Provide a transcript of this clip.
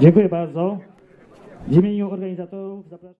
Dziękuję bardzo. W imieniu organizatorów zapraszam.